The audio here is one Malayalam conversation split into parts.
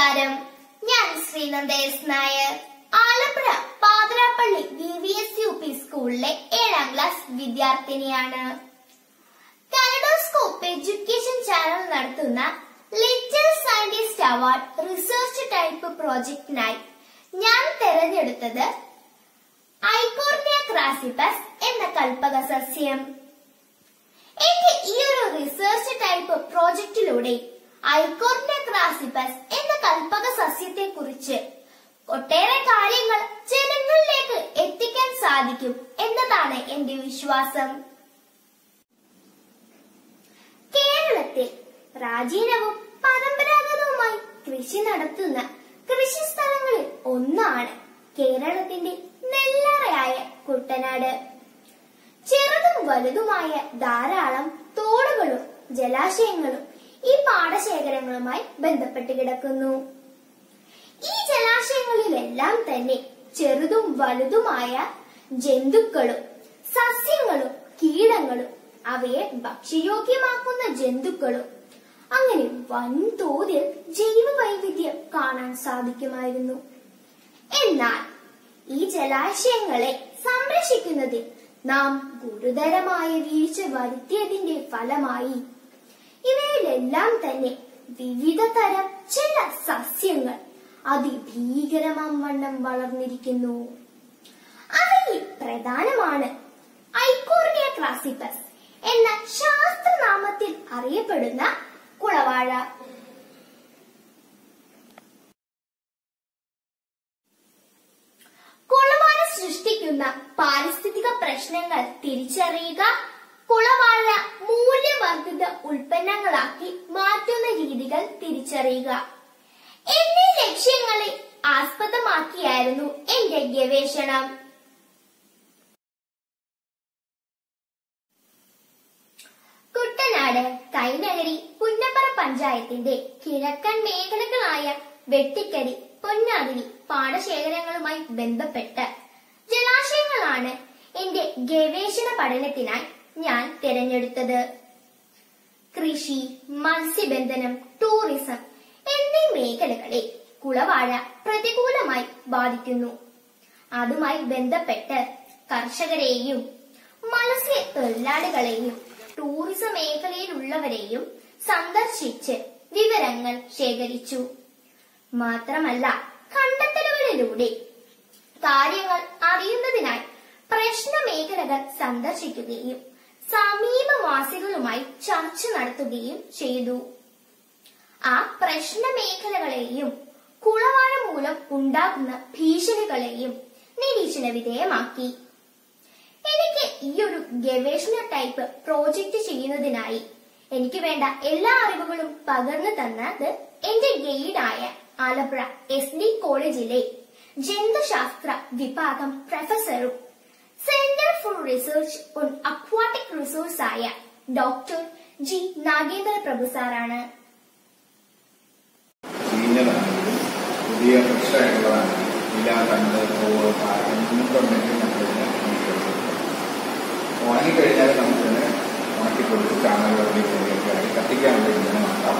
നമസ്കാരം. ഞാൻ Sreenanda S Nair. Alappuzha Pathirappally V V S U P സ്കൂളിലെ ഏഴാം ക്ലാസ് വിദ്യാർത്ഥിനിയാണ്. കാലഡോസ്കോപ്പ് എഡ്യൂക്കേഷൻ ചാനൽ നടത്തുന്ന little scientist award research type പ്രോജക്റ്റിനായി ഞാൻ തെരഞ്ഞെടുത്തത് ഐക്കോർണിയ ക്രാസിപ്പസ് എന്ന കൽപ്പക സസ്യം. എന്റെ ഈ ഒരു റിസർച്ച് ടൈപ്പ് പ്രോജക്റ്റിലൂടെ ഐക്കോർണിയ ക്രാസിപ്പസ് കൽപ്പക സസ്യത്തെ കുറിച്ച് ഒട്ടേറെ കാര്യങ്ങൾ ജനങ്ങളിലേക്ക് എത്തിക്കാൻ സാധിക്കും എന്നതാണ് എന്റെ വിശ്വാസം. കേരളത്തിൽ പ്രാചീനവും പരമ്പരാഗതവുമായി കൃഷി നടത്തുന്ന കൃഷി സ്ഥലങ്ങളിൽ ഒന്നാണ് കേരളത്തിന്റെ നെല്ലറയായ കുട്ടനാട്. ചെറുതും വലുതുമായ ധാരാളം തോടുകളും ജലാശയങ്ങളും ഈ പാടശേഖരങ്ങളുമായി ബന്ധപ്പെട്ട് കിടക്കുന്നു. ഈ ജലാശയങ്ങളിലെല്ലാം തന്നെ ചെറുതും വലുതുമായ ജന്തുക്കളും സസ്യങ്ങളും കീടങ്ങളും അവയെ ഭക്ഷ്യയോഗ്യമാക്കുന്ന ജന്തുക്കളും അങ്ങനെ വൻതോതിൽ ജൈവ വൈവിധ്യം കാണാൻ സാധിക്കുമായിരുന്നു. എന്നാൽ ഈ ജലാശയങ്ങളെ സംരക്ഷിക്കുന്നതിൽ നാം ഗുരുതരമായ വീഴ്ച വരുത്തിയതിന്റെ ഫലമായി ഇവയിലെല്ലാം തന്നെ വിവിധ തരം ചില സസ്യങ്ങൾ അതിഭീകരമാം വണ്ണം വളർന്നിരിക്കുന്നു. അവയിൽ പ്രധാനമാണ് ഐക്കോർണിയ ക്ലാസിപ്പസ് എന്ന ശാസ്ത്രനാമത്തിൽ അറിയപ്പെടുന്ന കുളവാഴ. കുളവാഴ സൃഷ്ടിക്കുന്ന പാരിസ്ഥിതിക പ്രശ്നങ്ങൾ തിരിച്ചറിയുക കുളവാഴ മൂല്യവർദ്ധിത ഉൽപ്പന്നങ്ങളാക്കി മാറ്റുന്ന രീതികൾ തിരിച്ചറിയുക എന്നീ ലക്ഷ്യങ്ങളെ ആസ്പദമാക്കിയായിരുന്നു എന്റെ ഗവേഷണം. കുട്ടനാട് കൈനഗരി പുന്നപ്പറ പഞ്ചായത്തിന്റെ കിഴക്കൻ മേഖലകളായ വെട്ടിക്കരി പൊന്നാതിരി പാടശേഖരങ്ങളുമായി ബന്ധപ്പെട്ട് ജലാശയങ്ങളാണ് എന്റെ ഗവേഷണ പഠനത്തിനായി ഞാൻ തിരഞ്ഞെടുത്തത്. കൃഷി മത്സ്യബന്ധനം ടൂറിസം എന്നീ മേഖലകളെ കുളവാഴ പ്രതികൂലമായി ബാധിക്കുന്നു. അതുമായി ബന്ധപ്പെട്ട് കർഷകരെയും മത്സ്യ തൊഴിലാളികളെയും ടൂറിസം മേഖലയിലുള്ളവരെയും സന്ദർശിച്ച് വിവരങ്ങൾ ശേഖരിച്ചു. മാത്രമല്ല കണ്ടെത്തലുകളിലൂടെ കാര്യങ്ങൾ അറിയുന്നതിനായി പ്രശ്ന മേഖലകൾ സന്ദർശിക്കുകയും സമീപവാസികളുമായി ചർച്ച നടത്തുകയും ചെയ്തു. ആ പ്രശ്ന മേഖലകളെയും കുളവാഴ മൂലം ഉണ്ടാകുന്ന ഭീഷണികളെയും നിരീക്ഷണ വിധേയമാക്കി. എനിക്ക് ഈ ഒരു ഗവേഷണ ടൈപ്പ് പ്രോജക്റ്റ് ചെയ്യുന്നതിനായി എനിക്ക് വേണ്ട എല്ലാ അറിവുകളും പകർന്നു തന്നത് എന്റെ ഗൈഡായ ആലപ്പുഴ എസ് ഡി കോളേജിലെ ജന്തുശാസ്ത്ര വിഭാഗം പ്രൊഫസറും centre for research on aquatic resource ആയ ഡോക്ടർ ജി നാഗേന്ദ്ര പ്രഭു സാറാണ്. ചീഞ്ഞതാണെങ്കിലും പുതിയ ഫ്രഷായിട്ടുള്ളതാണെങ്കിലും ഇല്ലാത്തണ്ട് പൂവ് എന്തുണ്ടെങ്കിലും നമുക്കിതിനെ ഉണക്കിയെടുക്കും ഉണങ്ങിക്കഴിഞ്ഞാൽ നമുക്കിതിനെ ഉണക്കിക്കൊടുത്ത് ചാണക വെള്ളി പൊടിയൊക്കെ ആയി ഇന്ധനം ആക്കാം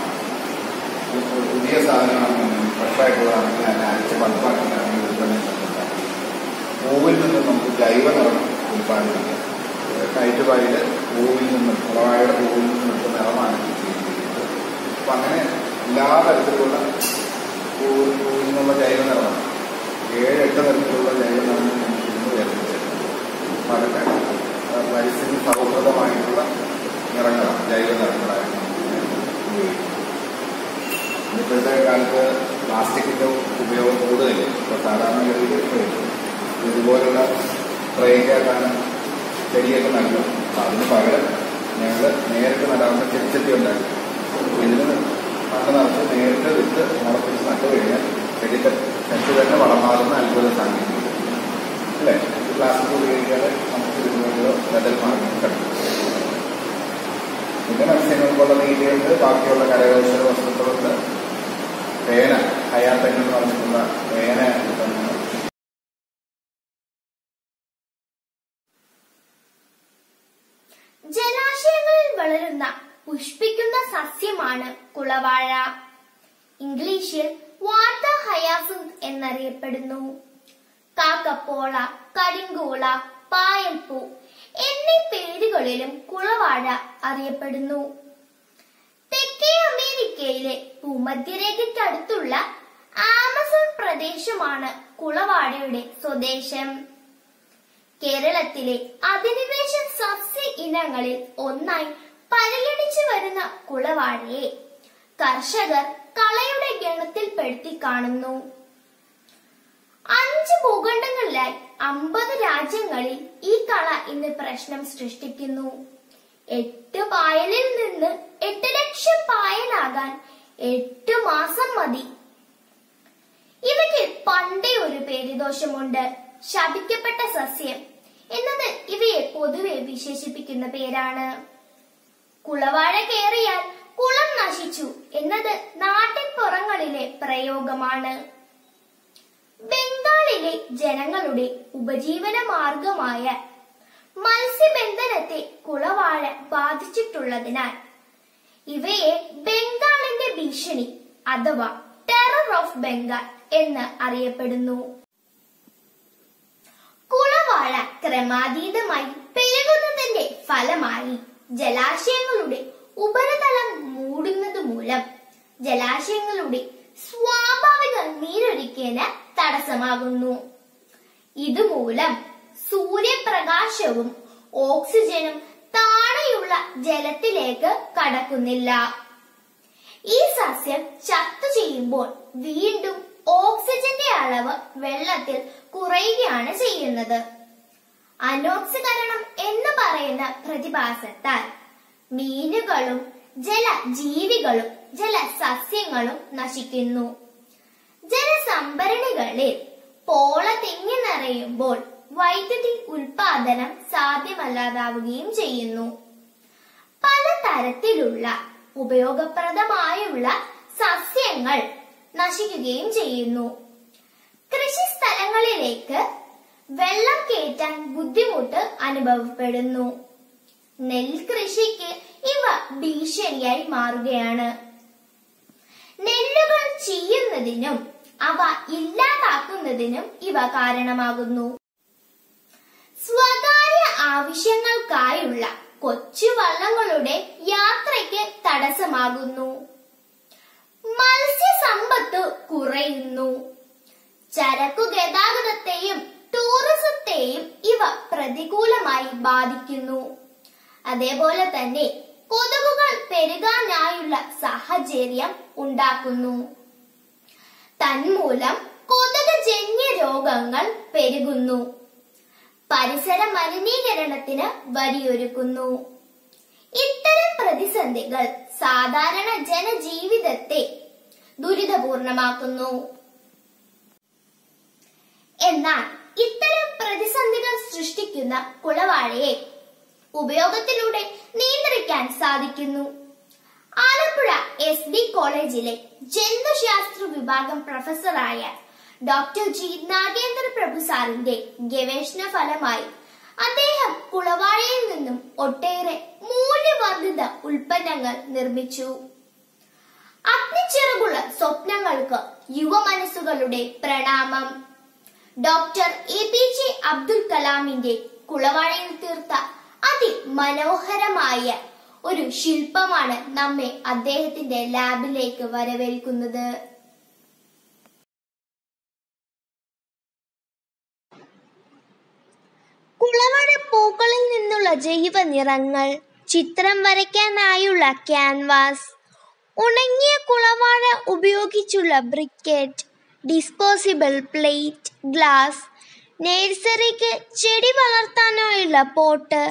ഇത് ഒരു പുതിയ സാധനമാണെങ്കിലും ഫ്രഷായിട്ടുള്ളതാണെങ്കിൽ അതിനെ അരച്ച് പൾപ്പാക്കിയിട്ടാണെങ്കിൽ ഉൽപ്പന്നം ഉണ്ടാക്കും പൂവിൽ നിന്ന് നമുക്ക് ജൈവ നിറം ഉൽപ്പാദിപ്പിക്കാം കയറ്റുപായിൽ പൂവിൽ നിന്നും കുളവായുടെ പൂവിൽ നിന്നും എടുത്ത നിറമാണ് ഇത് ചെയ്തിരിക്കുന്നത്. അപ്പം അങ്ങനെ എല്ലാ തരത്തിലുള്ള നിന്നുള്ള ജൈവ നിറമാണ് ഏഴ് എട്ട് തരത്തിലുള്ള ജൈവ നിറങ്ങൾ ഇന്ന് വരുത്തിച്ചിട്ടുണ്ട് അപ്പം അതൊക്കെ പരിസ്ഥിതി സൗഹൃദമായിട്ടുള്ള നിറങ്ങളാണ് ജൈവ ഇപ്പോഴത്തെ കാലത്ത് പ്ലാസ്റ്റിക്കിന്റെ ഉപയോഗം കൂടുതൽ ഇപ്പോൾ സാധാരണഗതിയിൽ ഇതുപോലുള്ള ട്രേക്കകത്താണ് ചെടിയൊക്കെ നല്ലത് അപ്പം അതിന് പകരം ഞങ്ങൾ നേരിട്ട് നടാവുന്ന ചെടിച്ചട്ടി ഉണ്ടാക്കി. ഇതിന് നിറച്ച് നേരിട്ട് വിത്ത് മുളപ്പിച്ച് നട്ടു കഴിഞ്ഞാൽ ചെടി ചെടി തന്നെ വളമാകുന്ന അത്ഭുത സാങ്കേതിക അല്ലേ? പ്ലാസ്റ്റിക് ഉപയോഗിക്കാതെ നമുക്ക് ഇതുപോലുള്ള ബദൽ മാർഗം കണ്ടു. പിന്നെ മത്സ്യങ്ങൾക്കുള്ള നീതിയുണ്ട് ബാക്കിയുള്ള കരകൗശല വസ്തുക്കളുണ്ട്. പേന ഹയാപ്പെൻ എന്ന് പറഞ്ഞിട്ടുള്ള പേന ജലാശയങ്ങളിൽ വളരുന്ന പുഷ്പിക്കുന്ന സസ്യമാണ് കുളവാഴ. ഇംഗ്ലീഷിൽ വാട്ടർ ഹയാസിന്ത് എന്നറിയപ്പെടുന്നു. കാക്കപ്പോള കരിങ്കൂള പായൽപ്പൂ എന്നീ പേരുകളിലും കുളവാഴ അറിയപ്പെടുന്നു. തെക്കേ അമേരിക്കയിലെ ഭൂമധ്യരേഖയ്ക്കടുത്തുള്ള ആമസോൺ പ്രദേശമാണ് കുളവാഴയുടെ സ്വദേശം. കേരളത്തിലെ അധിനിവേശ സസ്യ ഇനങ്ങളിൽ ഒന്നായി പരിഗണിച്ചു വരുന്ന കുളവാഴയെ കർഷകർ കളയുടെ ഗണത്തിൽപ്പെടുത്തി കാണുന്നു. അഞ്ച് ഭൂഖണ്ഡങ്ങളിലായി അമ്പത് രാജ്യങ്ങളിൽ ഈ കള ഇന്ന് പ്രശ്നം സൃഷ്ടിക്കുന്നു. എട്ട് പായലിൽ നിന്ന് എട്ട് ലക്ഷം പായലാകാൻ എട്ട് മാസം മതി. ഇവയ്ക്ക് പണ്ടേ ഒരു പേരുദോഷമുണ്ട്. ശപിക്കപ്പെട്ട സസ്യം എന്നത് ഇവയെ പൊതുവെ വിശേഷിപ്പിക്കുന്ന പേരാണ്. കുളവാഴ കയറിയാൽ കുളം നശിച്ചു എന്നത് നാട്ടിൻ പുറങ്ങളിലെ പ്രയോഗമാണ്. ബംഗാളിലെ ജനങ്ങളുടെ ഉപജീവന മാർഗമായ മത്സ്യബന്ധനത്തെ കുളവാഴ ബാധിച്ചിട്ടുള്ളതിനാൽ ഇവയെ ബംഗാളിന്റെ ഭീഷണി അഥവാ ടെറർ ഓഫ് ബംഗാൾ എന്ന് അറിയപ്പെടുന്നു. കുളവാഴ ക്രമാതീതമായി പെരുകുന്നതിന്റെ ഫലമായി ജലാശയങ്ങളുടെ ഉപരിതലം മൂടുന്നത് മൂലം ജലാശയങ്ങളുടെ സ്വാഭാവിക നീരൊഴുക്കിന് തടസ്സമാകുന്നു. ഇതുമൂലം സൂര്യപ്രകാശവും ഓക്സിജനും താഴെയുള്ള ജലത്തിലേക്ക് കടക്കുന്നില്ല. ഈ സസ്യം ചത്തു ചെയ്യുമ്പോൾ വീണ്ടും ഓക്സിജന്റെ അളവ് വെള്ളത്തിൽ കുറയുകയാണ് ചെയ്യുന്നത്. അനോക്സികരണം എന്ന് പറയുന്ന പ്രതിഭാസത്താൽ മീനുകളും ജലജീവികളും ജലസസ്യങ്ങളും നശിക്കുന്നു. ജലസംഭരണികളിൽ പോള തിങ്ങി നിറയുമ്പോൾ വൈദ്യുതി ഉൽപാദനം സാധ്യമല്ലാതാവുകയും ചെയ്യുന്നു. പലതരത്തിലുള്ള ഉപയോഗപ്രദമായുള്ള സസ്യങ്ങൾ നശിക്കുകയും ചെയ്യുന്നു. കൃഷിസ്ഥലങ്ങളിലേക്ക് വെള്ളം കയറ്റാൻ ബുദ്ധിമുട്ട് അനുഭവപ്പെടുന്നു. നെൽകൃഷിക്ക് ഇവ ഭീഷണിയായി മാറുകയാണ്. നെല്ലുകൾ ചെയ്യുന്നതിനും അവ ഇല്ലാതാക്കുന്നതിനും ഇവ കാരണമാകുന്നു. സ്വകാര്യ ആവശ്യങ്ങൾക്കായുള്ള കൊച്ചു വള്ളങ്ങളുടെ യാത്രയ്ക്ക് തടസ്സമാകുന്നു. മത്സ്യസമ്പത്ത് കുറയുന്നു. ചരക്കു ഗതാഗതത്തെയും ടൂറിസത്തെയും ഇവ പ്രതികൂലമായി ബാധിക്കുന്നു. അതേപോലെ തന്നെ കൊതുകുകൾ പെരുകാനായുള്ള സാഹചര്യം ഉണ്ടാക്കുന്നു. തന്മൂലം കൊതുകജന്യ രോഗങ്ങൾ പെരുകുന്നു. പരിസര മലിനീകരണത്തിന് വഴിയൊരുക്കുന്നു. ഇത്തരം പ്രതിസന്ധികൾ സാധാരണ ജനജീവിതത്തെ ദുരിതപൂർണമാക്കുന്നു. എന്നാൽ ഇത്തരം പ്രതിസന്ധികൾ സൃഷ്ടിക്കുന്ന കുളവാഴയെ ഉപയോഗത്തിലൂടെ നിയന്ത്രിക്കാൻ സാധിക്കുന്നു. ആലപ്പുഴ എസ് ബി കോളേജിലെ ജന്തുശാസ്ത്ര വിഭാഗം പ്രൊഫസറായ ഡോക്ടർ ജി നാഗേന്ദ്ര പ്രഭു സാറിന്റെ ഗവേഷണ ഫലമായി അദ്ദേഹം കുളവാഴയിൽ നിന്നും ഒട്ടേറെ മൂല്യവർദ്ധിത ഉൽപ്പന്നങ്ങൾ നിർമ്മിച്ചു. അഗ്നിച്ചിറകുള്ള സ്വപ്നങ്ങൾക്ക് യുവമനസ്സുകളുടെ പ്രണാമം. Doctor A P J Abdul കലാമിന്റെ കുളവാഴയിൽ തീർത്ത അതിമനോഹരമായ ഒരു ശില്പമാണ് നമ്മെ അദ്ദേഹത്തിന്റെ ലാബിലേക്ക് വരവേൽക്കുന്നത്. കുളവാഴ പൂക്കളിൽ നിന്നുള്ള ജൈവ നിറങ്ങൾ ചിത്രം വരയ്ക്കാനായുള്ള ക്യാൻവാസ്. ഉണങ്ങിയ കുളവാഴ ഉപയോഗിച്ചുള്ള ബ്രിക്കറ്റ്. ഡിസ്പോസിബിൾ പ്ലേറ്റ് ഗ്ലാസ് നേഴ്സറിക്ക് ചെടി വളർത്താനായുള്ള പോട്ട്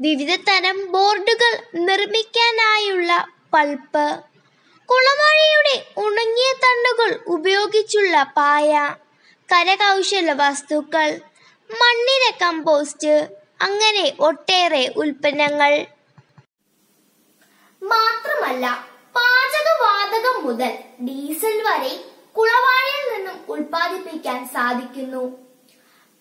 വിവിധ തരം ബോർഡുകൾ നിർമ്മിക്കാനായുള്ള പൾപ്പ് കുളവാഴയുടെ ഉണങ്ങിയ തണ്ടുകൾ ഉപയോഗിച്ചുള്ള പായ കരകൗശല വസ്തുക്കൾ മണ്ണിര കമ്പോസ്റ്റ് അങ്ങനെ ഒട്ടേറെ ഉൽപ്പന്നങ്ങൾ. മാത്രമല്ല പാചകവാതകം മുതൽ ഡീസൽ വരെ കുളവാഴയിൽ നിന്നും ഉൽപാദിപ്പിക്കാൻ സാധിക്കുന്നു.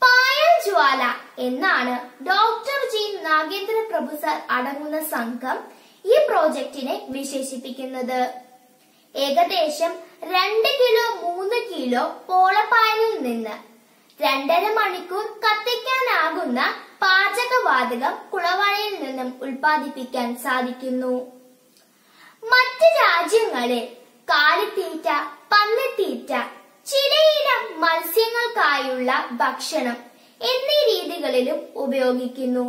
പായൽ ജ്വാല എന്നാണ് doctor G Nagendra Prabhu sir അടങ്ങുന്ന സംഘം ഈ പ്രോജക്റ്റിനെ വിശേഷിപ്പിക്കുന്നത്. ഏകദേശം രണ്ട് കിലോ മൂന്ന് കിലോ പോളപ്പായലിൽ നിന്ന് രണ്ടര മണിക്കൂർ കത്തിക്കാനാകുന്ന പാചകവാതകം കുളവാഴയിൽ നിന്നും ഉൽപാദിപ്പിക്കാൻ സാധിക്കുന്നു. മറ്റ് രാജ്യങ്ങളിൽ കാലിത്തീറ്റ പന്നിത്തീറ്റ ചിലയിനം മത്സ്യങ്ങൾക്കായുള്ള ഭക്ഷണം എന്നീ രീതികളിലും ഉപയോഗിക്കുന്നു.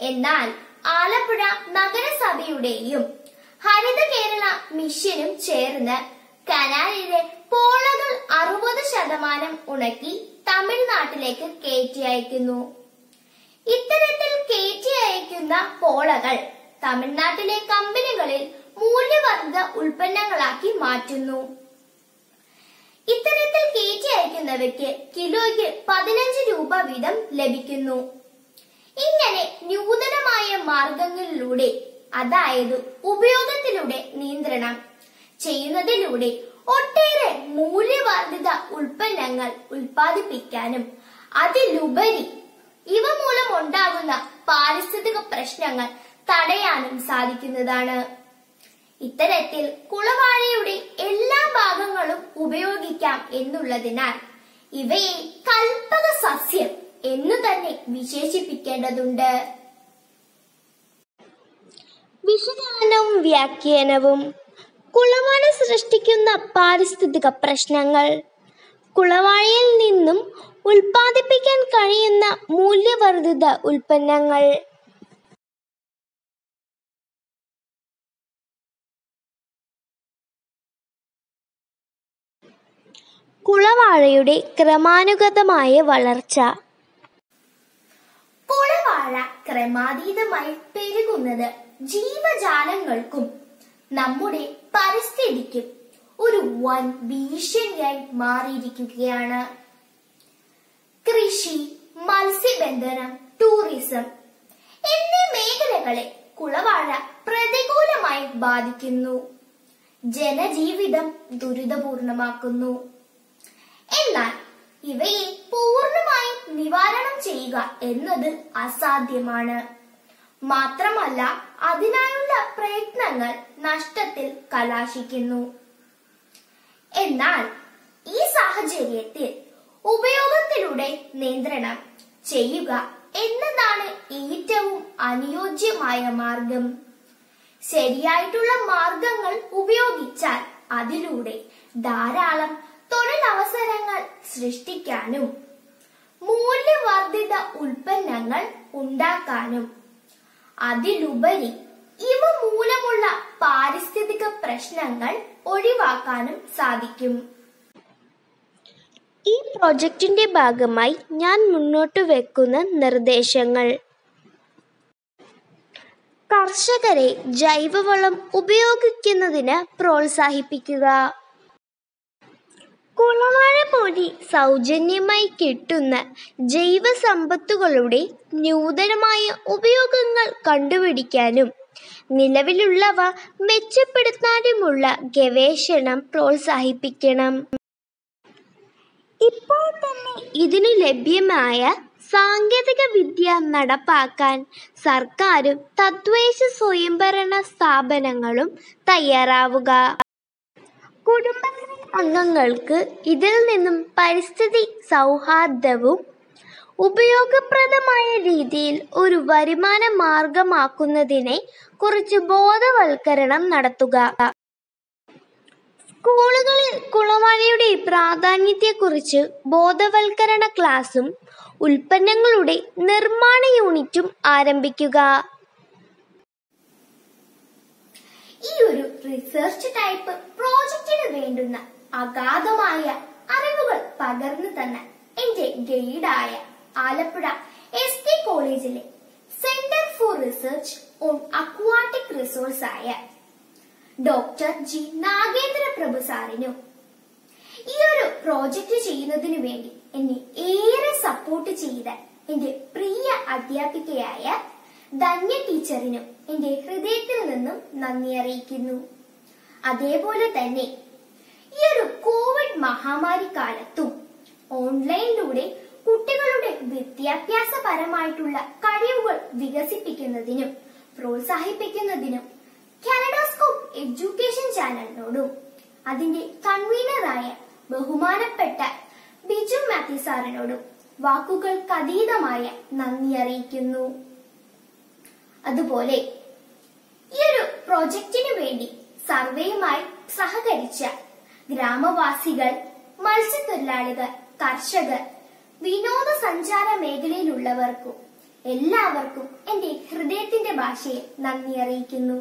എന്നാൽ ആലപ്പുഴ നഗരസഭയുടെയും ഹരിത കേരള മിഷനും ചേർന്ന് കനാലിലെ പോളകൾ അറുപത് ശതമാനം ഉണക്കി തമിഴ്നാട്ടിലേക്ക് കയറ്റി അയക്കുന്നു. ഇത്തരത്തിൽ കയറ്റി അയക്കുന്ന പോളകൾ തമിഴ്നാട്ടിലെ കമ്പനികളിൽ മൂല്യവർദ്ധിത ഉൽപ്പന്നങ്ങളാക്കി മാറ്റുന്നു. ഇത്തരത്തിൽ കയറ്റി അയക്കുന്നവയ്ക്ക് കിലോയ്ക്ക് പതിനഞ്ച് രൂപ വീതം ലഭിക്കുന്നു. ഇങ്ങനെ നൂതനമായ മാർഗങ്ങളിലൂടെ അതായത് ഉപയോഗത്തിലൂടെ നിയന്ത്രണം ചെയ്യുന്നതിലൂടെ ഒട്ടേറെ മൂല്യവർദ്ധിത ഉൽപ്പന്നങ്ങൾ ഉൽപ്പാദിപ്പിക്കാനും അതിലുപരി ഇവ മൂലം ഉണ്ടാകുന്ന പാരിസ്ഥിതിക പ്രശ്നങ്ങൾ തടയാനും സാധിക്കുന്നതാണ്. ഇത്തരത്തിൽ കുളവാഴയുടെ എല്ലാ ഭാഗങ്ങളും ഉപയോഗിക്കാം എന്നുള്ളതിനാൽ ഇവയെ കൽപ്പക സസ്യം എന്ന് തന്നെ വിശേഷിപ്പിക്കേണ്ടതുണ്ട്. വിശകലനവും വ്യാഖ്യാനവും. കുളവാഴ സൃഷ്ടിക്കുന്ന പാരിസ്ഥിതിക പ്രശ്നങ്ങൾ. കുളവാഴയിൽ നിന്നും ഉൽപ്പാദിപ്പിക്കാൻ കഴിയുന്ന മൂല്യവർദ്ധിത ഉൽപ്പന്നങ്ങൾ. കുളവാഴയുടെ ക്രമാനുഗതമായ വളർച്ച. കുളവാഴ ക്രമാതീതമായി പെരുകുന്നത് ജീവജാലങ്ങൾക്കും നമ്മുടെ പരിസ്ഥിതിക്കും ഒരു വൻ ഭീഷണിയായി മാറിയിരിക്കുകയാണ്. കൃഷി മത്സ്യബന്ധനം ടൂറിസം എന്നീ മേഖലകളെ കുളവാഴ പ്രതികൂലമായി ബാധിക്കുന്നു. ജനജീവിതം ദുരിതപൂർണമാക്കുന്നു. എന്നാൽ ഇവയെ പൂർണമായും നിവാരണം ചെയ്യുക എന്നത് അസാധ്യമാണ്. മാത്രമല്ല അതിനായുള്ള പ്രയത്നങ്ങൾ നഷ്ടത്തിൽ കലാശിക്കുന്നു. എന്നാൽ ഈ സാഹചര്യത്തിൽ ഉപയോഗത്തിലൂടെ നിയന്ത്രണം ചെയ്യുക എന്നതാണ് ഏറ്റവും അനുയോജ്യമായ മാർഗം. ശരിയായിട്ടുള്ള മാർഗങ്ങൾ ഉപയോഗിച്ചാൽ അതിലൂടെ ധാരാളം തൊഴിലവസരങ്ങൾ സൃഷ്ടിക്കാനും മൂല്യവർദ്ധിത ഉൽപ്പന്നങ്ങൾ ഉണ്ടാക്കാനും. അതിലുപരി ഇവ മൂലമുള്ള പാരിസ്ഥിതിക പ്രശ്നങ്ങൾ ഒഴിവാക്കാനും സാധിക്കും. ഈ പ്രോജക്റ്റിന്റെ ഭാഗമായി ഞാൻ മുന്നോട്ട് വെക്കുന്ന നിർദ്ദേശങ്ങൾ. കർഷകരെ ജൈവവളം ഉപയോഗിക്കുന്നതിന് പ്രോത്സാഹിപ്പിക്കുക. കുളവാഴ പൊടി സൗജന്യമായി കിട്ടുന്ന ജൈവ സമ്പത്തുകളുടെ നൂതനമായ ഉപയോഗങ്ങൾ കണ്ടുപിടിക്കാനും നിലവിലുള്ളവ മെച്ചപ്പെടുത്താനുമുള്ള ഗവേഷണം പ്രോത്സാഹിപ്പിക്കണം. ഇപ്പോൾ തന്നെ ഇതിനു ലഭ്യമായ സാങ്കേതിക വിദ്യ നടപ്പാക്കാൻ സർക്കാരും തദ്ദേശ സ്വയംഭരണ സ്ഥാപനങ്ങളും തയ്യാറാവുക. കുടുംബശ്രീ അംഗങ്ങൾക്ക് ഇതിൽ നിന്നും പരിസ്ഥിതി സൗഹാർദ്ദവും ഉപയോഗപ്രദമായ രീതിയിൽ ഒരു വരുമാന മാർഗമാക്കുന്നതിനെ കുറിച്ച് ബോധവൽക്കരണം നടത്തുക. സ്കൂളുകളിൽ കുളവാഴയുടെ പ്രാധാന്യത്തെക്കുറിച്ച് ബോധവൽക്കരണ ക്ലാസും ഉൽപ്പന്നങ്ങളുടെ നിർമ്മാണ യൂണിറ്റും ആരംഭിക്കുക. ഈ ഒരു റിസർച്ച് ടൈപ്പ് പ്രോജക്റ്റിന് വേണ്ടുന്ന അഗാധമായ അറിവുകൾ പകർന്നു തന്ന എന്റെ ഗൈഡായ ആലപ്പുഴ എസ് ടി കോളേജിലെ centre for research on aquatic resource ആയ ഡോക്ടർ ജി നാഗേന്ദ്ര പ്രഭു സാറിനും ഈ ഒരു പ്രോജക്റ്റ് ചെയ്യുന്നതിനു വേണ്ടി എന്നെ ഏറെ സപ്പോർട്ട് ചെയ്ത എന്റെ പ്രിയ അധ്യാപികയായ ധന്യ ടീച്ചറിനും എന്റെ ഹൃദയത്തിൽ നിന്നും നന്ദി അറിയിക്കുന്നു. അതേപോലെ തന്നെ ഈ ഒരു കോവിഡ് മഹാമാരി കാലത്തും ഓൺലൈനിലൂടെ കുട്ടികളുടെ വിദ്യാഭ്യാസപരമായിട്ടുള്ള കഴിവുകൾ വികസിപ്പിക്കുന്നതിനും പ്രോത്സാഹിപ്പിക്കുന്നതിനും കാനഡോസ്കോപ്പ് എഡ്യൂക്കേഷൻ ചാനലിനോടും അതിന്റെ കൺവീനറായ ബഹുമാനപ്പെട്ട ബിജു മാത്യു സാറിനോടും വാക്കുകൾക്കതീതമായ നന്ദി അറിയിക്കുന്നു. അതുപോലെ ഈ ഒരു പ്രോജക്റ്റിനു വേണ്ടി സർവേയുമായി സഹകരിച്ച ഗ്രാമവാസികൾ മത്സ്യത്തൊഴിലാളികൾ കർഷകർ വിനോദസഞ്ചാര മേഖലയിലുള്ളവർക്കും എല്ലാവർക്കും എന്റെ ഹൃദയത്തിന്റെ ഭാഷയിൽ നന്ദി അറിയിക്കുന്നു.